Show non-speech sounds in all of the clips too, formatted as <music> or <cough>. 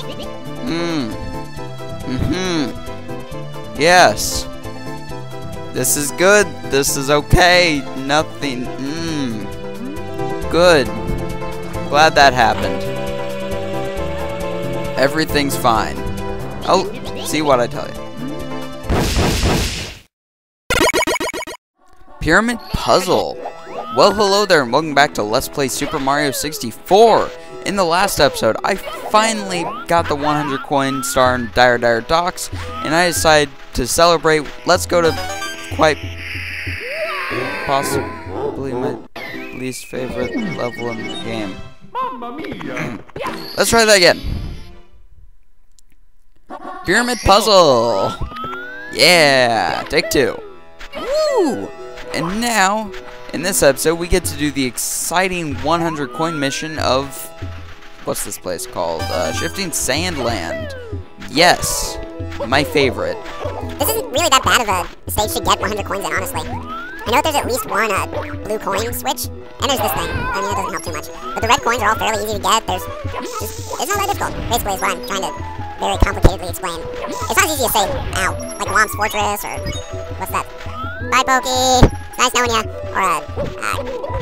Hmm. Mm-hmm. Yes. This is good. This is okay. Nothing. Mmm. Good. Glad that happened. Everything's fine. Oh, see what I tell you. Pyramid Puzzle. Well, hello there, and welcome back to Let's Play Super Mario 64. In the last episode, I finally got the 100 coin star in Dire Dire Docks, and I decided to celebrate. Let's go to quite possibly my least favorite level in the game. Let's try that again. Pyramid Puzzle. Yeah, take two. Woo! And now, in this episode, we get to do the exciting 100 coin mission of what's this place called? Uh, Shifting Sandland. Yes, my favorite. This isn't really that bad of a stage to get 100 coins in, honestly. I know there's at least one uh, blue coin switch, and there's this thing. I mean, it doesn't help too much. But the red coins are all fairly easy to get. There's just, it's not that difficult. Basically, is what I'm trying to very complicatedly explain. It's not as easy to say, ow, like Whomp's Fortress, or what's that? Bye, Pokey. Nice knowing ya. Or, a, uh,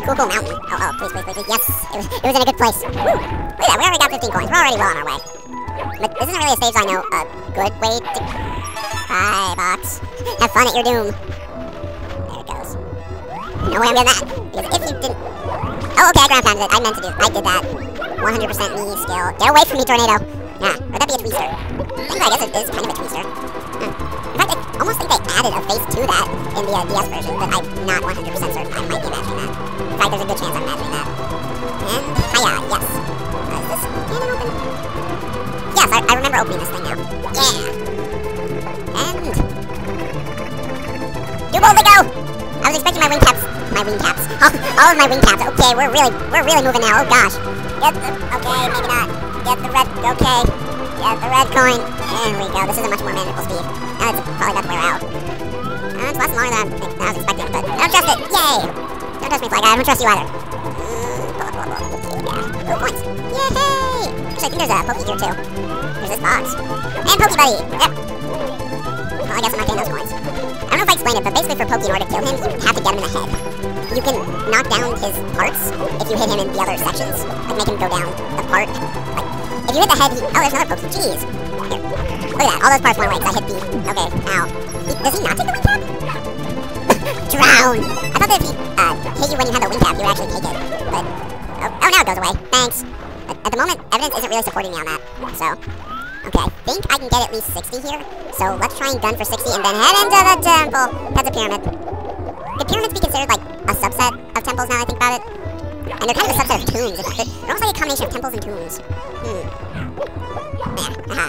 Cool Cool Mountain. Oh, oh, please, please, please, please. Yes, it was, it was in a good place. Woo! Look at that, we already got 15 coins. We're already well on our way. But this isn't really a stage I know a good way to... Hi, box. Have fun at your doom. There it goes. No way I'm getting that. Because if you didn't... Oh, okay, I ground it. I meant to do I did that. 100% me skill. Get away from me, Tornado. Yeah, would that be a? Technically, I guess it is kind of a twister. Hmm. Added a face to that in the uh, DS version, but I'm not 100% certain. I might be imagining that. In fact, there's a good chance I'm imagining that. And, hiya, yes. Uh, is this cannon open? Yes, I, I remember opening this thing now. Yeah. And... Do boldly go! I was expecting my wing caps. My wing caps. <laughs> All, all of my wing caps. Okay, we're really, we're really moving now. Oh gosh. Get the, okay, maybe not. Get the red, okay. Get the red coin. There we go. This is a much more manageable speed. Now it's probably about to wear out. Uh, it's lasting longer than I, was expecting, but I don't trust it. Yay! Don't trust me, Fly Guy. I don't trust you either. Mm, oh, points. Yay! Actually, I think there's a Pokey here, too. There's this box. And Pokey Buddy! Yep. Well, I guess I'm not getting those coins. I don't know if I explained it, but basically for Pokey, in order to kill him, you have to get him in the head. You can knock down his parts if you hit him in the other sections. Like, make him go down apart. Like, if you hit the head, he... Oh, there's another Pokey. Jeez. Look at that. All those parts went away because I hit B. Okay, ow. He, does he not take the wing cap? <laughs> Drown! I thought that if he uh, hit you when you had the wing cap, you would actually take it. But... Oh, oh now it goes away. Thanks. At, at the moment, evidence isn't really supporting me on that. So... Okay, I think I can get at least 60 here. So let's try and gun for 60 and then head into the temple. That's a pyramid. Could pyramids be considered like a subset of temples now I think about it? And they're kind of a subset of tombs. They're almost like a combination of temples and tombs. Hmm. Yeah, aha.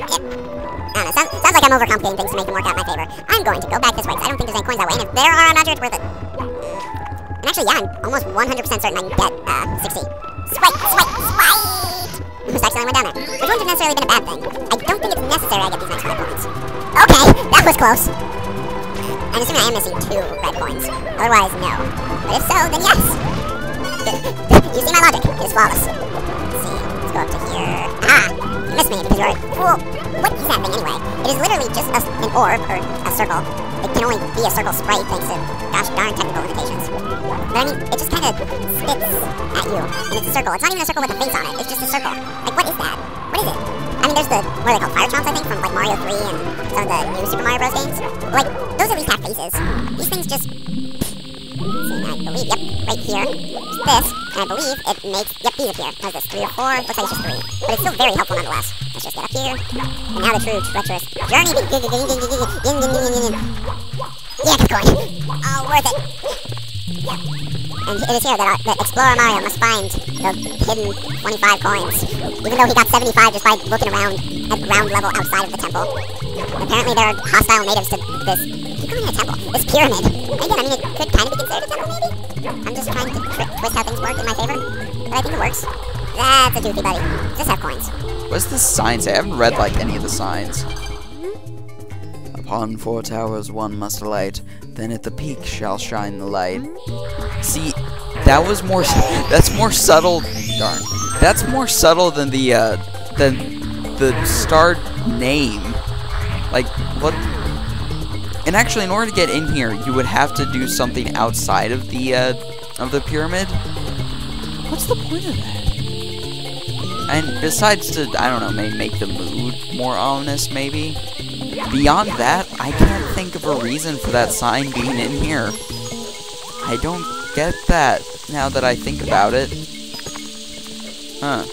Yep. I don't know, sounds, like I'm overcomplicating things to make them work out in my favor. I'm going to go back this way because I don't think there's any coins that way. And if there are, I'm not sure it's worth it. And actually, yeah, I'm almost 100% certain I can get uh, 60. Swipe, swipe, swipe! <laughs> Almost accidentally went down there. Which wouldn't have necessarily been a bad thing. I don't think it's necessary I get these next five points. Okay, that was close. I'm assuming I am missing two red coins. Otherwise, no. But if so, then yes. You see my logic? It is flawless. Let's see. Let's go up to here. Ah! You missed me because you're a fool. What is that thing anyway? It is literally just a, an orb, or a circle. It can only be a circle sprite thanks to gosh darn technical limitations. But I mean, it just kind of spits at you, and it's a circle. It's not even a circle with a face on it. It's just a circle. Like, what is that? What is it? I mean, there's the, what are they called, fire chomps, I think, from, like, Mario 3 and some of the new Super Mario Bros. games. Like, those at least have faces. These things just... See, I believe, yep, right here. This, and I believe it makes, yep, these appear. How's this, three or four? Looks like it's just three. But it's still very helpful nonetheless. Let's just get up here. And now the true, treacherous journey begins. Yeah, good going. Oh, worth it. Yep. And it is here that, our, that Explorer Mario must find the hidden 25 coins, even though he got 75 just by looking around at ground level outside of the temple. Apparently there are hostile natives to this, calling it a temple, this pyramid. Again, I mean, it could kind of be considered a temple, maybe? I'm just trying to twist how things work in my favor, but I think it works. That's a doofy, buddy. Just have coins. What's the sign say? I haven't read like any of the signs. Upon four towers one must alight, then at the peak shall shine the light. See, that was more. That's more subtle. Darn. That's more subtle than the uh, than the star name. Like, what? And actually, in order to get in here, you would have to do something outside of the, uh, of the pyramid. What's the point of that? And besides to, I don't know, maybe make the mood more ominous, maybe? Beyond that, I can't think of a reason for that sign being in here. I don't get that, now that I think about it. Huh.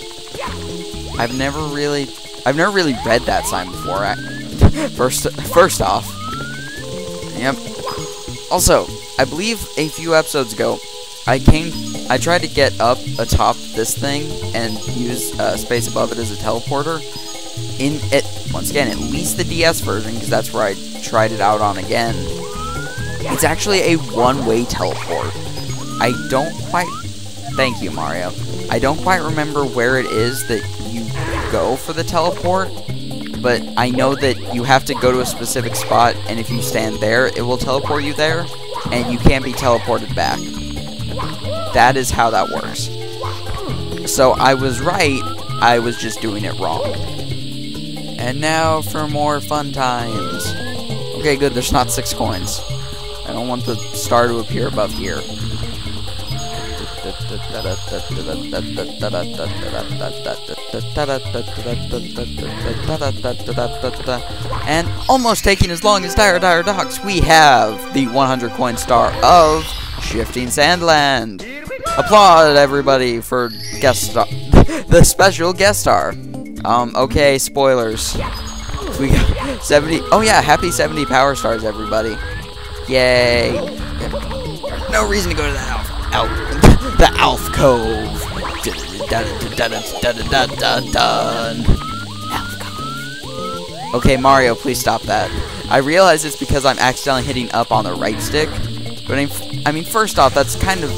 I've never really, I've never really read that sign before. I, <laughs> first, first off. Also, I believe a few episodes ago, I came, I tried to get up atop this thing and use uh, space above it as a teleporter. In it, once again, at least the DS version, because that's where I tried it out on again. It's actually a one-way teleport. I don't quite, thank you, Mario. I don't quite remember where it is that you go for the teleport, but I know that you have to go to a specific spot, and if you stand there, it will teleport you there, and you can't be teleported back. That is how that works. So I was right, I was just doing it wrong. And now for more fun times. Okay, good, there's not six coins. I don't want the star to appear above here. And almost taking as long as Dire Dire Docks, we have the 100 coin star of Shifting Sandland. Applaud everybody for guest star, <laughs> the special guest star. Um, okay, spoilers. We got 70. Oh yeah, happy 70 power stars, everybody. Yay. No reason to go to the Alf. Cove. Okay, Mario, please stop that. I realize it's because I'm accidentally hitting up on the right stick. But I mean, I mean, first off, that's kind of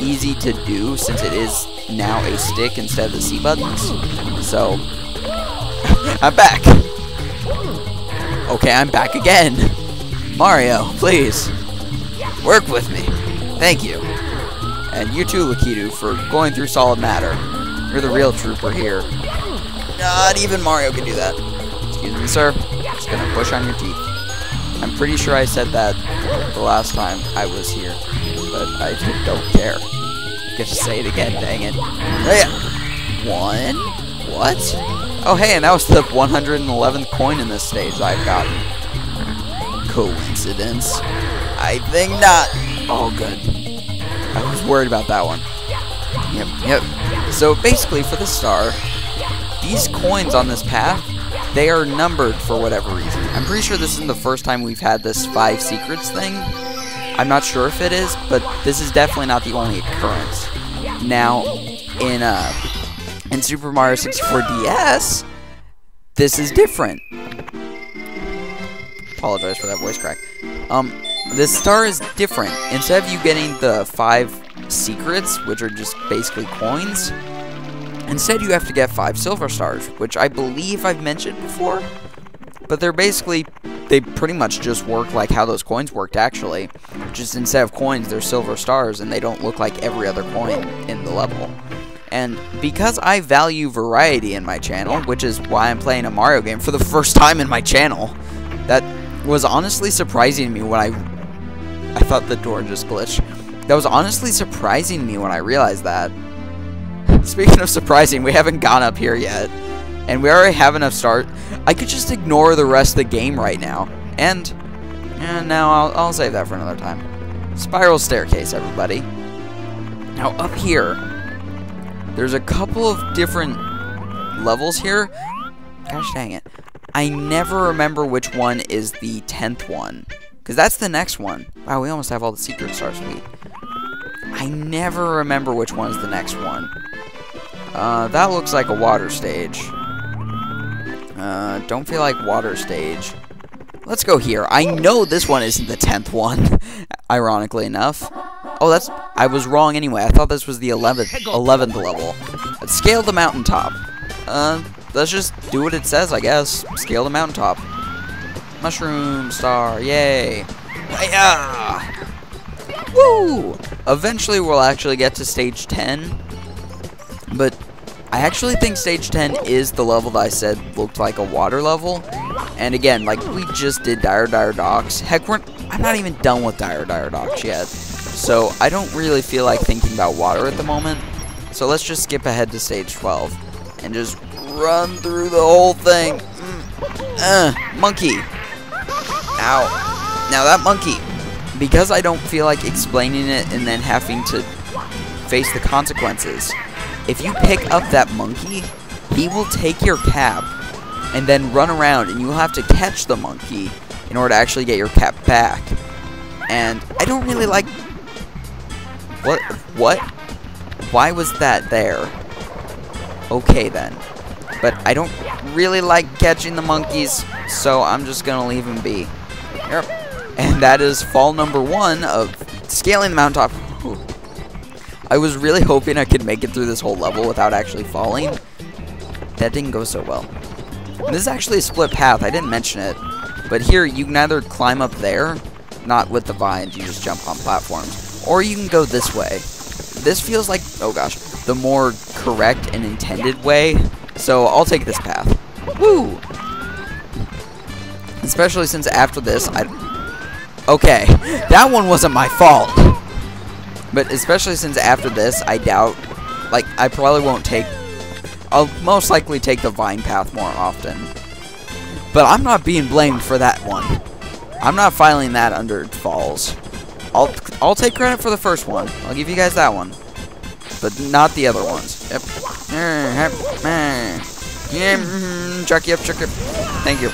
easy to do since it is now a stick instead of the C buttons. So, <laughs> I'm back. Okay, I'm back again. Mario, please. Work with me. Thank you. And you too, Lakitu, for going through solid matter. You're the real trooper here. Not even Mario can do that. Excuse me, sir. Just gonna push on your teeth. I'm pretty sure I said that the last time I was here, but I don't care. Get to say it again, dang it. Oh yeah. One? What? Oh hey, and that was the 111th coin in this stage I've gotten. Coincidence? I think not. Oh good. Worried about that one. Yep, yep. So basically for the star, these coins on this path, they are numbered for whatever reason. I'm pretty sure this isn't the first time we've had this five secrets thing. I'm not sure if it is, but this is definitely not the only occurrence. Now, in uh, in Super Mario 64 DS, this is different. Apologize for that voice crack. Um, this star is different. Instead of you getting the five secrets, which are just basically coins, instead you have to get five silver stars, which I believe I've mentioned before. But they're basically, they pretty much just work like how those coins worked actually. Just instead of coins, they're silver stars, and they don't look like every other coin in the level. And because I value variety in my channel, which is why I'm playing a Mario game for the first time in my channel, that was honestly surprising to me when I I thought the door just glitched. That was honestly surprising me when I realized that. <laughs> Speaking of surprising, we haven't gone up here yet. And we already have enough start. I could just ignore the rest of the game right now. And, and now I'll, I'll save that for another time. Spiral staircase, everybody. Now up here, there's a couple of different levels here. Gosh dang it. I never remember which one is the 10th one. Because that's the next one. Wow, we almost have all the secret stars. Sweet. I never remember which one's the next one. Uh, that looks like a water stage. Uh, don't feel like water stage. Let's go here. I know this one isn't the 10th one, <laughs> ironically enough. Oh, that's... I was wrong anyway. I thought this was the 11th, 11th level. Let's scale the mountaintop. Uh, let's just do what it says, I guess. Scale the mountaintop. Mushroom star, yay. Hiya! Woo! Eventually we'll actually get to stage 10. But I actually think stage 10 is the level that I said looked like a water level. And again, like we just did Dire Dire Docks. Heck, we're, I'm not even done with Dire Dire Docks yet. So I don't really feel like thinking about water at the moment. So let's just skip ahead to stage 12 and just run through the whole thing. Mm. Uh, monkey. Ow. Now that monkey, because I don't feel like explaining it and then having to face the consequences, if you pick up that monkey, he will take your cap and then run around and you'll have to catch the monkey in order to actually get your cap back. And I don't really like... What? What? Why was that there? Okay then. But I don't really like catching the monkeys, so I'm just gonna leave them be. Yep. And that is fall number one of scaling the mountaintop. I was really hoping I could make it through this whole level without actually falling. That didn't go so well. And this is actually a split path, I didn't mention it. But here, you can either climb up there, not with the vines, you just jump on platforms, or you can go this way. This feels like, oh gosh, the more correct and intended way, so I'll take this path. Woo! Especially since after this, I... Okay, that one wasn't my fault. But especially since after this, I doubt... Like, I probably won't take... I'll most likely take the vine path more often. But I'm not being blamed for that one. I'm not filing that under falls. I'll I'll take credit for the first one. I'll give you guys that one. But not the other ones. Yep. Mm-hmm. chuck you up, chuck you up. Thank you.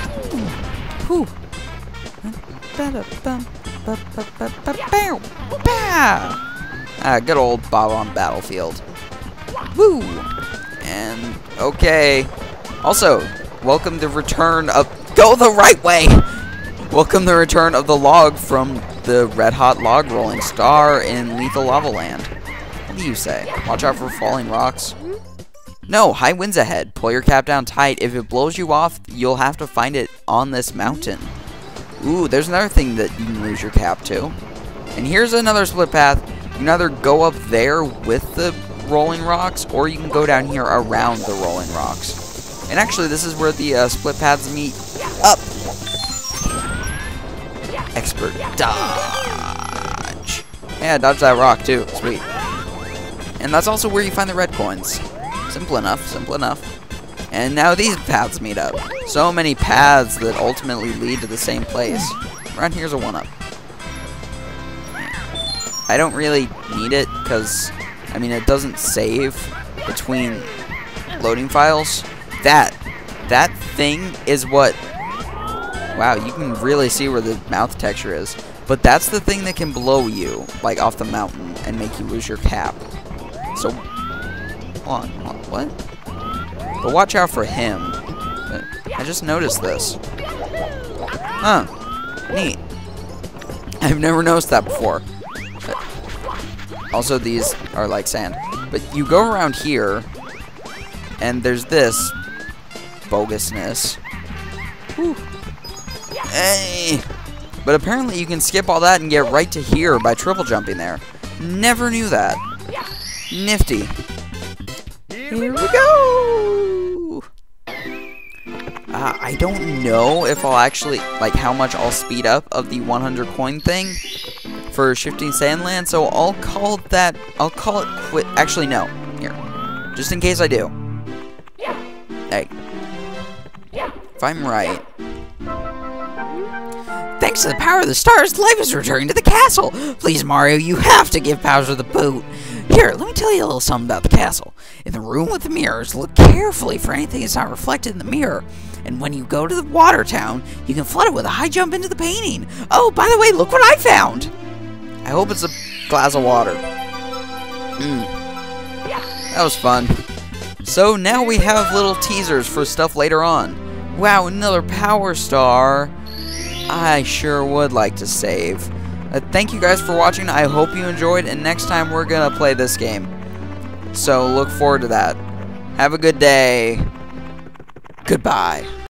Whew. Ah, good old Bob-omb Battlefield. Woo! And, okay. Also, welcome the return of... Go the right way! Welcome the return of the log from the Red Hot Log Rolling Star in Lethal Lava Land. What do you say? Watch out for falling rocks. No, high winds ahead. Pull your cap down tight. If it blows you off, you'll have to find it on this mountain. Ooh, there's another thing that you can lose your cap to. And here's another split path. You can either go up there with the rolling rocks, or you can go down here around the rolling rocks. And actually, this is where the uh, split paths meet up. Expert dodge. Yeah, dodge that rock too. Sweet. And that's also where you find the red coins. Simple enough, simple enough. And now these paths meet up. So many paths that ultimately lead to the same place. Around here's a one-up. I don't really need it because, I mean, it doesn't save between loading files. That, that thing is what, wow, you can really see where the mouth texture is. But that's the thing that can blow you, like, off the mountain and make you lose your cap. So, hold on, hold on what? But watch out for him. I just noticed this. Huh. Neat. I've never noticed that before. Also, these are like sand. But you go around here, and there's this bogusness. Whew. Hey! But apparently you can skip all that and get right to here by triple jumping there. Never knew that. Nifty. Here we go! I don't know if I'll actually, like, how much I'll speed up of the 100 coin thing for Shifting Sandland, so I'll call that, I'll call it quit. Actually, no. Here. Just in case I do. Hey. If I'm right. Thanks to the power of the stars, life is returning to the castle. Please, Mario, you have to give Bowser the boot. Here, let me tell you a little something about the castle. In the room with the mirrors, look carefully for anything that's not reflected in the mirror. And when you go to the water town, you can flood it with a high jump into the painting. Oh, by the way, look what I found! I hope it's a glass of water. Mmm. That was fun. So now we have little teasers for stuff later on. Wow, another Power Star. I sure would like to save. Uh, thank you guys for watching. I hope you enjoyed, and next time we're going to play this game. So look forward to that. Have a good day. Goodbye.